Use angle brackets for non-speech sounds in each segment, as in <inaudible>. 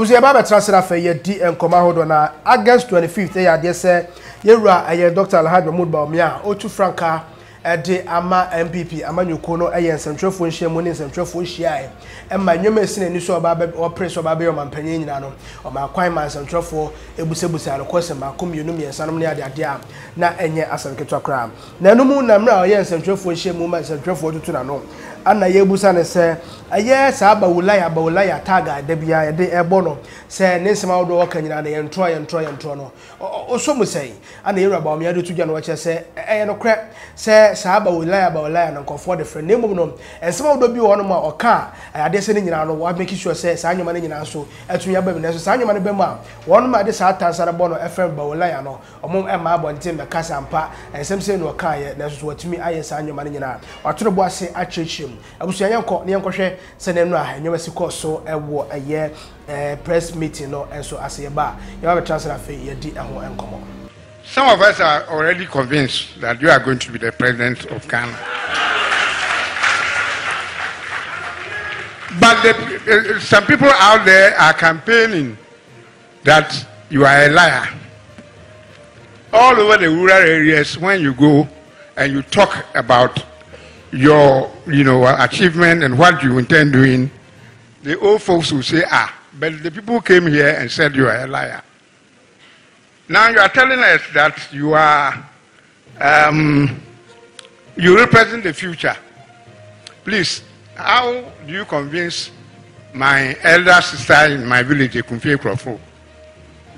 abusu yɛ ba bɛtena se afɛ yɛ di nkɔmɔ ahodoɔ na august twenty fifth ɛyɛ adeɛ sɛ yɛwura ɛyɛ dr. Alhaji mahmood baomia a otu frankaa ɛde ama npp amanyɔkuo no ɛyɛ nsɛntwerɛfoɔ nhyia mu ne nsɛntwerɛfoɔ hyia ɛma nneɛma esi n'ani so ɔba ɔpere so ɔba bɛyɛ ɔmanpanyin nyinaa no ɔma kwan ma nsɛntwerɛfoɔ ebusabusa no baako mmienu mmiɛnsa nom ne ade ade a na ɛnyɛ asɛm ketewa koraa. Na ɛnum na mmerɛ a ɔyɛ nsɛntwerɛfoɔ nhyia mu ma nsɛntwerɛfoɔ tutu n'ano ana yɛbusa ne sɛ ɛyɛ saa bawulaya bawulaya taaga da bia yɛde ɛbɔ no sɛ ne nsɛm ahodoɔ wɔka nyinaa no yɛntorɔ yɛntorɔ yɛntorɔ no. Ɔsɔ mu sɛn ana yɛwura bawumia de to dwa no wɔkyerɛ sɛ ɛyɛ nokorɛ sɛ saa bawulaya bawulaya no nkɔfoɔ de frɛ na mmom no nsɛm ahodoɔ bi wɔ hɔ nom a ɔka a adeɛ sɛ ne nyinaa no wɔameki sure sɛ saa nnwoma no nyinaa nso atumi aba mu nanso saa nnwoma no bɛmu a wɔnom a de saa tansa no bɔ no ɛfrɛ bawulaya no ɔmo ɛma abɔnten bɛka sa mpa. Nsɛm sɛ no ɔkaeɛ nanso so wɔatumi ayɛ saa nnwoma no nyinaa watoro bo ase akyerɛkyerɛ mu abusua yɛnkɔ ne yɛnkɔhwɛ sɛ ne no a nnwoma si kɔ so ɛwɔ ɛyɛ ɛɛ press meeting no nso ase yɛba a yɛba bɛtena sɛ afei yɛdi ɛho nkɔmmɔ Some of us are already convinced that you are going to be the president of Ghana. But the, uh, some people out there are campaigning that you are a liar. All over the rural areas, when you go and you talk about your, you know, achievement and what you intend doing, the old folks will say, ah, but the people came here and said you are a liar. Now you are telling us that you are, um, you represent the future. Please, how do you convince my elder sister in my village, Ekumfe Krofo,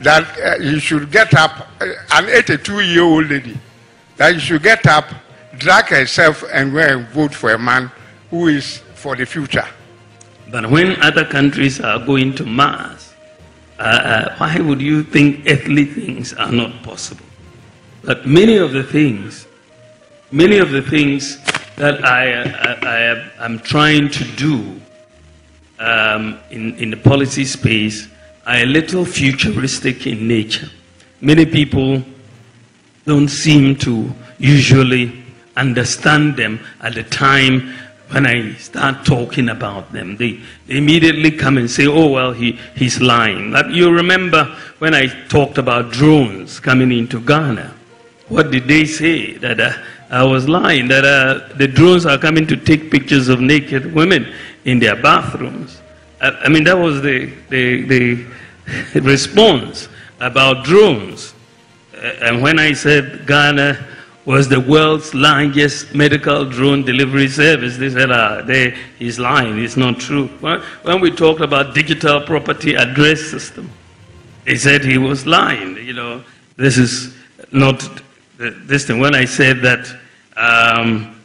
that uh, you should get up, uh, an 82-year-old lady, that you should get up, drag herself and go and vote for a man who is for the future? But when other countries are going to Mars, uh, uh, why would you think earthly things are not possible? But many of the things, many of the things that I, I, I am trying to do um, in, in the policy space are a little futuristic in nature. Many people don't seem to usually understand them at the time when I start talking about them, they, they, immediately come and say, oh, well, he, he's lying. But you remember when I talked about drones coming into Ghana, what did they say? That uh, I was lying, that uh, the drones are coming to take pictures of naked women in their bathrooms. I, I mean, that was the, the, the <laughs> response about drones. Uh, and when I said Ghana, was the world's largest medical drone delivery service. They said, ah, they, he's lying, it's not true. When we talked about digital property address system, they said he was lying. You know, this is not this thing. When I said that um,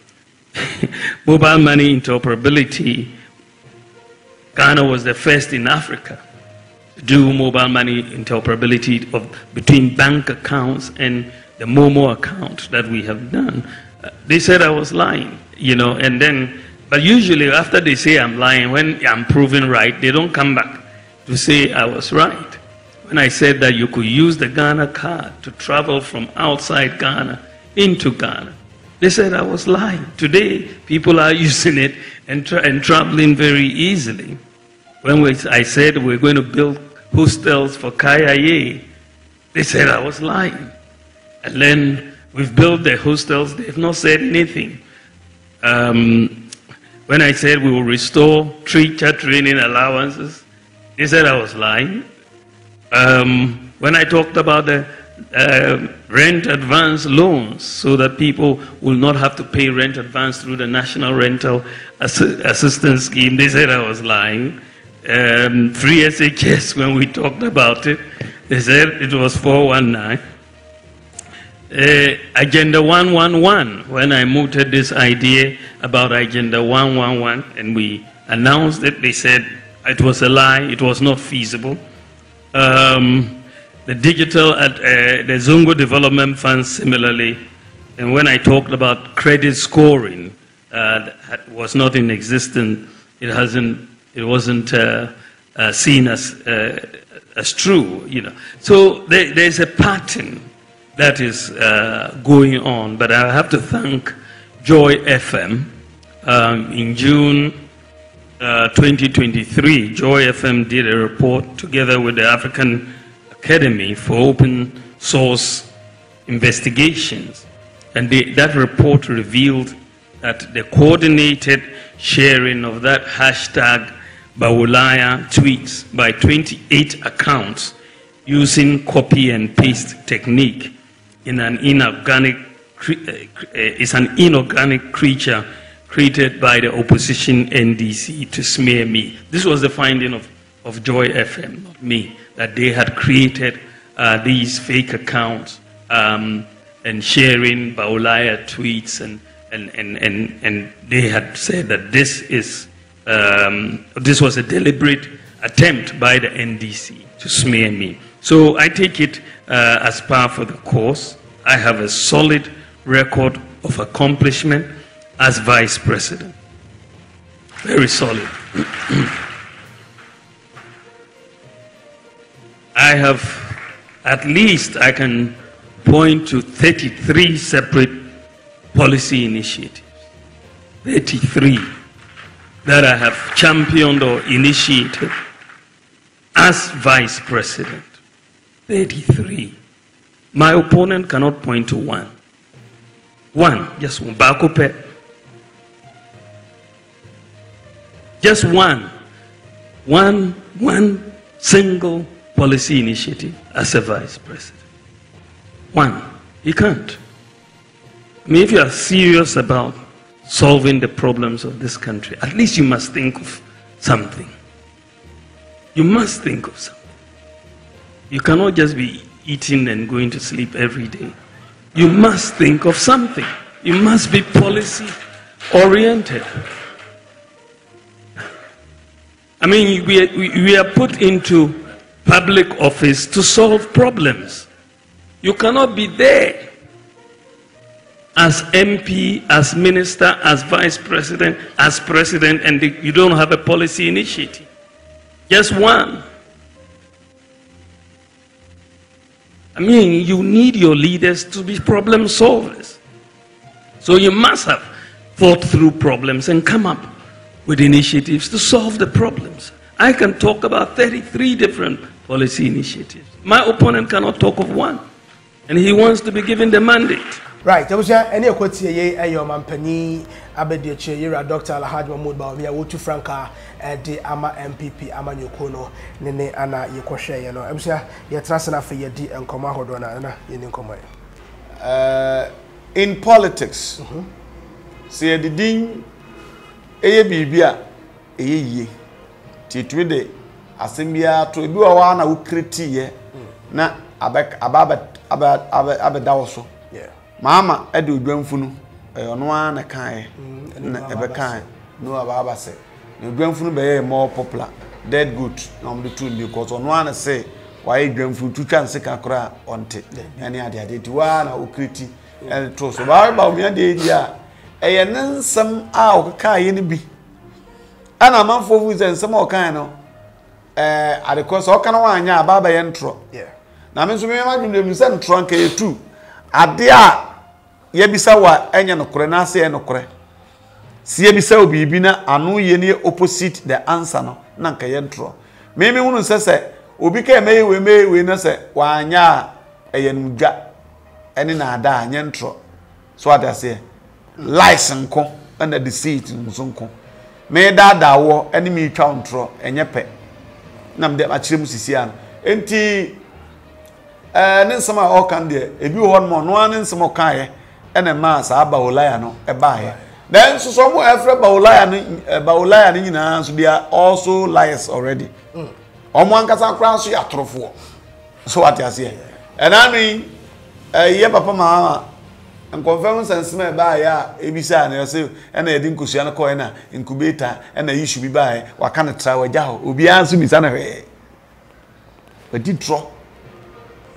<laughs> mobile money interoperability, Ghana was the first in Africa to do mobile money interoperability of, between bank accounts and the Momo account that we have done. Uh, they said I was lying, you know, and then, but usually after they say I'm lying, when I'm proven right, they don't come back to say I was right. When I said that you could use the Ghana card to travel from outside Ghana into Ghana, they said I was lying. Today, people are <laughs> using it and, tra and traveling very easily. When we, I said we're going to build hostels for Kaya, they said I was lying. And then we've built the hostels, they've not said anything. Um, when I said we will restore teacher training allowances, they said I was lying. Um, when I talked about the uh, rent advance loans so that people will not have to pay rent advance through the National Rental Ass Assistance Scheme, they said I was lying. Um, free SHS, <laughs> when we talked about it, they said it was 419. Uh, Agenda 111, when I mooted this idea about Agenda 111 and we announced it, they said it was a lie, it was not feasible. Um, the digital, uh, the Zongo Development Fund similarly, and when I talked about credit scoring, uh, was not in existence, it, hasn't, it wasn't uh, uh seen as, uh, as true, you know. So there, there's a pattern that is uh, going on. But I have to thank Joy FM. Um, in June uh, 2023, Joy FM did a report together with the African Academy for Open Source Investigations. And that report revealed that the coordinated sharing of that hashtag Bawulaya tweets by 28 accounts using copy and paste technique in an inorganic uh, uh, is an inorganic creature created by the opposition NDC to smear me. This was the finding of, of Joy FM, not me, that they had created uh, these fake accounts um, and sharing Baulaya tweets, and, and, and, and, and they had said that this, is, um, this was a deliberate attempt by the NDC to smear me. So I take it uh, as par for the course. I have a solid record of accomplishment as vice president. Very solid. <clears throat> I have, at least, I can point to 33 separate policy initiatives. 33 that I have championed or initiated as vice president. 33. My opponent cannot point to one. One, just one. Bakope. Just one. One, one single policy initiative as a vice president. One. He can't. I mean, if you are serious about solving the problems of this country, at least you must think of something. You must think of something. You cannot just be eating and going to sleep every day. You must think of something. You must be policy oriented. I mean, we are, we are put into public office to solve problems. You cannot be there as MP, as minister, as vice president, as president, and you don't have a policy initiative. Just one. I mean, you need your leaders to be problem solvers. So you must have thought through problems and come up with initiatives to solve the problems. I can talk about 33 different policy initiatives. My opponent cannot talk of one. And he wants to be given the mandate. Right abusua ɛne ɛkɔtie yei ɛyɛ ɔmampanyin abɛdi akyire yɛwura dr alhaji mahmood baomi a wɔtu frankaa ɛde ama mpp ama nyɔkuo no ne ne ana yɛkɔhwɛeɛ no abusua yɛtena se no afei yɛdi nkɔmmɔ ahodoɔ no ana yɛni nkɔmmɔ yɛ in politics sɛ yɛde din ɛyɛ biribi a ɛyɛ yie nti yɛtumi de asɛm biara to ebi wɔ hɔ a na na abɛ- abɛ- abɛ- abɛda wo so. maama ɛde odwanfunu ɛyɛ ɔno ara na kaeɛ na ɛbɛkaeɛ. na ɔba abasɛ na odwanfunu bɛyɛ more popular. Dead good na wɔn de tu ndi kɔsɔ ɔno ara na sɛ wayɛ odwanfunu tutwa nsika koraa ɔnte. Ɛne ade ade. Ti waa na okiriti ɛde to so. Baabi ba omi ade edi a ɛyɛ ne nsɛm a ɔkekaeɛ no bi. Ɛna amanfoɔ fu sɛ nsɛm a ɔkaeɛ no ɛɛ adekɔ sɛ ɔka no wanyɛ a baabɛyɛ ntorɔ. Na mi nso mi ma dwendwe mi sɛ ntorɔ nka yɛ tuu. Adeɛ a yɛbisa wa ɛnyɛ nokorɛ na ase yɛ nokorɛ. Si yɛbisa wo biribi na ano yɛ ne opposite the answer no na nka yɛ ntorɔ. Meme hunu sɛ sɛ obi ka ɛmɛyɛ wei mɛyɛ wei na sɛ wanyɛ a ɛyɛ no dwa ɛne naada a nyɛ ntorɔ. So ade aseɛ. Lies nko ɛna deceit nso nko. Meedaadaa woɔ ɛne meetwa wo ntorɔ ɛnyɛ pɛ. Na mede akyerɛ mu sisi ano nti ɛɛ ne nsɛm a ɔka no deɛ ebi wɔ hɔ nom ɔno ara ne nsɛm ɔkaeɛ ɛna mmaa saa baolaya no ɛbaeɛ na nso so ɔmo ɛfrɛ baolaya no ɛ baolaya no nyinaa nso are also liars already. Ɔmo ankasa koraa nso yɛ atorofoɔ. So wate aseɛ. Ɛna no yi ɛyɛ papa maama nkɔmfɛm nsɛnsɛm a ɛbaeɛ a ebisa na ɛsɛ ɛna yɛde nkosua no kɔɛ na incubator ɛna yisu bi baeɛ waka no tra wagya hɔ. Obiara nso bisa no hwɛɛ. Wadi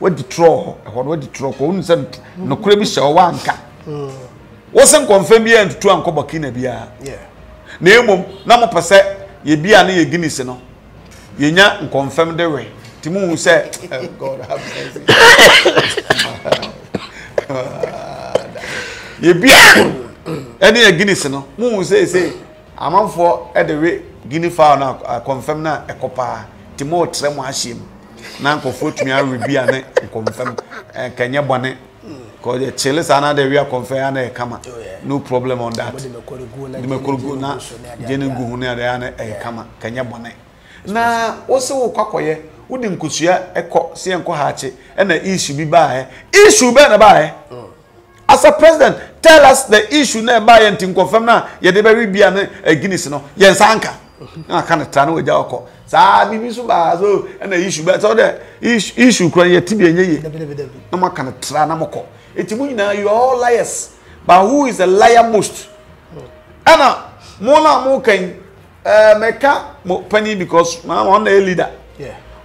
wadi torɔ hɔ ɛhɔ no wadi torɔ kɔ wonu sɛ nokora bi hyɛ hɔ wanka wɔsɛ nkɔmfɛm bi yɛ ntutu ankɔ bɔkina biara. Na emom na mo pɛ sɛ yɛbi a ne yɛ guinness no yɛnya nkɔmfɛm de wɛ ti mu hu sɛ eh, <laughs> God have mercy. <laughs> yɛbi a ɛne yɛ guinness no mu hu sɛ sɛ amanfoɔ ɛde we guinea fowl no a confirm na ɛkɔ paa. Nti mo ɔtrɛ mo ahyia mu. Na nkɔfoɔ tumi arebi a ne nkɛnyɛ bɔne. Kyele saa na de wi akɔmfam ana yɛ kama no problem on that. Gu na ne gyene gu ho ne ade ana ɛyɛ kama kɛnyɛ bɔne. Na wɔsɛ wo kɔkɔyɛ wode nkosua ɛkɔ sɛ yɛnkɔ haakye ɛna issue bi baeɛ issue bɛɛ na baeɛ as a president tell us the issue na ɛba yɛ nti nkɔfam na yɛde bɛwe bia ne guinness no. Yɛn nsa nka <laughs> na aka ne tra na wɔgya ɔkɔ saa biribi so baa so ɛna issue bɛ sɛ ɔdɛ issue kora yɛ ti bi ɛnyɛ yie. Dabi dabi dabi. Na mo aka ne tra na mo kɔ eti mo nyinaa you are all liars. But who is the liar most? Ɛna mo na mo kan ɛɛ mɛka mo panyin because maa ma ɔna yɛ leader.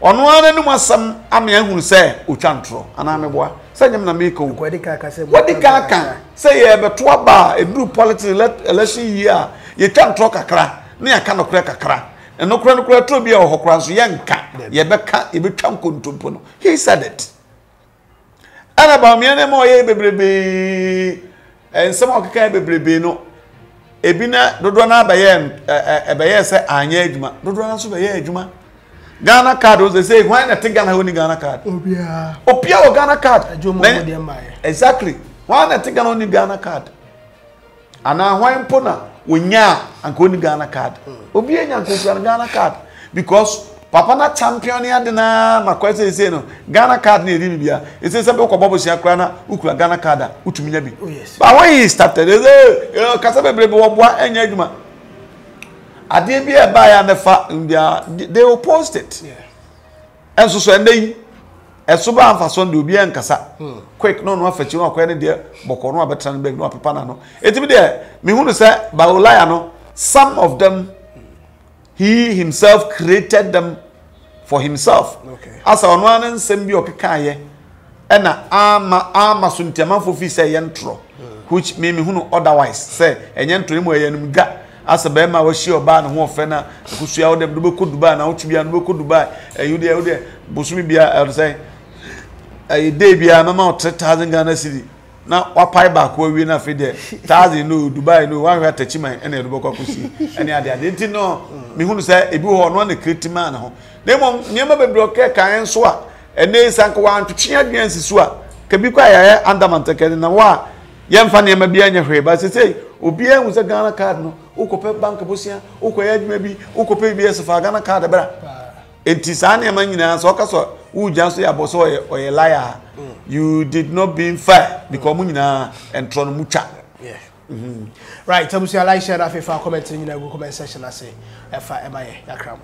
Ɔno ara n'anim asɛm ama ehun sɛ otwa ntorɔ. Anaa mɛboa sɛ nyɛm na mɛka o. Kɔdi ka ka sɛ wɔde ka aka sɛ yɛbɛto aba a eduru politics ele- election yie a yɛtwa ntorɔ kakra. Ne yɛka nokorɛ kakra nokorɛ nokorɛ turo bi wɔ hɔ koraa nso yɛnka yɛbɛka yɛbɛtwa nkontompo no he said it ɛna baamia ne ma ɔyɛ bebrebee nsɛm a ɔkeka yɛ bebrebee no ebi na no abɛyɛ ɛbɛyɛ sɛ anyɛ adwuma dodoɔ no nso bɛyɛ ghana card o sɛ sɛ hwan na te ghana hɔ ghana card obiara opia wɔ ghana card exactly wọn na ti ghana oni ghana card anaa wọn mpo na wonya anka oni ghana card. Obi enya nka okura no ghana card. Because papa na champion ya de na ma kɔ ɛsɛ ɛsɛ no ghana card na edi bibia. Ɛsɛ sɛ bɛ kɔ bɔ bɔsia kora na ukura ghana card a utumi nya bi. Oh, but when he started ɛsɛ ɛ kasa bebree bi wɔboa ɛnya adwuma. Adeɛ bi a ɛbaa ya ne fa they will post it. Yeah. Ɛnso so ɛnɛ yi ɛso ba so de obiara nkasa. Quick na ɔno afakyi na ɔkɔɛ ne deɛ bɔkɔ no abɛtena no bag na ɔpepa na no. Etimi deɛ mihunu sɛ baolaya no some of them he himself created them for himself. Okay. asa ɔno ara ne nsɛm bi a ɔkekaayɛ ɛna ama ama so ntiamanfo fi sɛ ɛyɛ ntorɔ which mi mihunu otherwise sɛ ɛnyɛ ntorɔ mu ɛyɛ num ga asa bɛrima a wahyia ɔbaa ne ho ɔfɛ na akusua wo dɛm de bɛkɔ dubai na wotwi bia no bɛkɔ dubai ɛyi deɛ wodeɛ bosomi bia ɛde sɛ ɛyɛ day bia mɛma wo three thousand ghana cedi. Na wapae baako awie na afei deɛ thousand no dubai no wahwɛ atakyiman ɛna ɛde bɛkɔ akɔsi ɛne ade ade. Nti no mihunu sɛ ebi wɔ hɔ ɔno na kireti maa ne ho. Na mmom nneɛma bebree ɔkɛ kan nso a ɛnɛ sanka wantwetwe adwene nsi so a kabi kɔ a yɛayɛ andamantakɛde na wa yɛmfa nneɛma bi anyɛ hwee. Ba sese obiara hu sɛ ghana card no wokɔpɛ bank bosia wokɔyɛ adwuma bi wokɔpɛ bi ɛsɛ ghana card bra. Enti saa nneɛma nyinaa sɛ ɔka sɛ who just say aboso or, eh, or oh, a eh, liar. Mm. You did not be fair because mm. munyina entro no mucha. Yeah. Mm -hmm. right tabusi like share that for comment nyina go comment section say, fa e ba ye yakram